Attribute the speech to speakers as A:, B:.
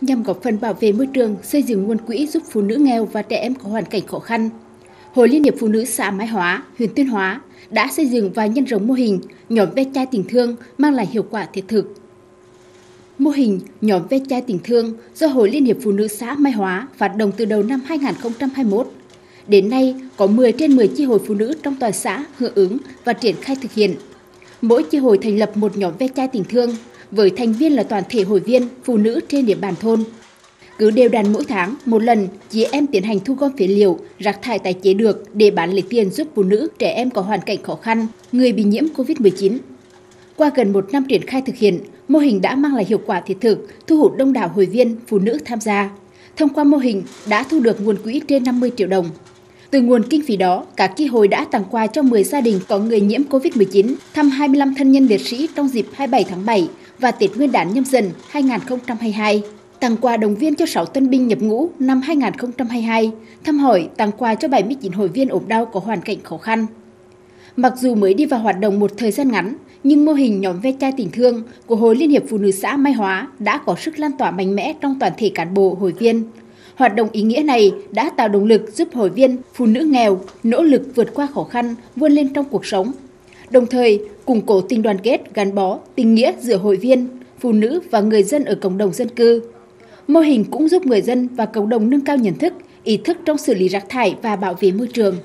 A: nhằm góp phần bảo vệ môi trường, xây dựng nguồn quỹ giúp phụ nữ nghèo và trẻ em có hoàn cảnh khó khăn. Hội Liên hiệp Phụ nữ xã Mái Hóa, huyện Tuyên Hóa đã xây dựng và nhân rộng mô hình nhóm ve chai tình thương mang lại hiệu quả thiết thực. Mô hình nhóm ve chai tình thương do Hội Liên hiệp Phụ nữ xã Mai Hóa phát động từ đầu năm 2021. Đến nay, có 10 trên 10 chi hội phụ nữ trong toàn xã hưởng ứng và triển khai thực hiện. Mỗi chi hội thành lập một nhóm ve chai tình thương, với thành viên là toàn thể hội viên phụ nữ trên địa bàn thôn. Cứ đều đặn mỗi tháng, một lần, chị em tiến hành thu gom phế liệu, rác thải tái chế được để bán lấy tiền giúp phụ nữ, trẻ em có hoàn cảnh khó khăn, người bị nhiễm COVID-19. Qua gần một năm triển khai thực hiện, mô hình đã mang lại hiệu quả thiết thực, thu hút đông đảo hội viên, phụ nữ tham gia. Thông qua mô hình đã thu được nguồn quỹ trên 50 triệu đồng. Từ nguồn kinh phí đó, các chi hội đã tặng quà cho 10 gia đình có người nhiễm COVID-19, thăm 25 thân nhân liệt sĩ trong dịp 27 tháng 7 và Tết Nguyên đán nhâm dần 2022 tặng quà động viên cho 6 tân binh nhập ngũ năm 2022, thăm hỏi tặng quà cho 79 hội viên ốm đau có hoàn cảnh khó khăn. Mặc dù mới đi vào hoạt động một thời gian ngắn, nhưng mô hình nhóm ve chai tình thương của Hội Liên hiệp Phụ nữ xã Mai Hóa đã có sức lan tỏa mạnh mẽ trong toàn thể cán bộ hội viên. Hoạt động ý nghĩa này đã tạo động lực giúp hội viên phụ nữ nghèo nỗ lực vượt qua khó khăn, vươn lên trong cuộc sống. Đồng thời, củng cố tình đoàn kết, gắn bó, tình nghĩa giữa hội viên, phụ nữ và người dân ở cộng đồng dân cư. Mô hình cũng giúp người dân và cộng đồng nâng cao nhận thức, ý thức trong xử lý rác thải và bảo vệ môi trường.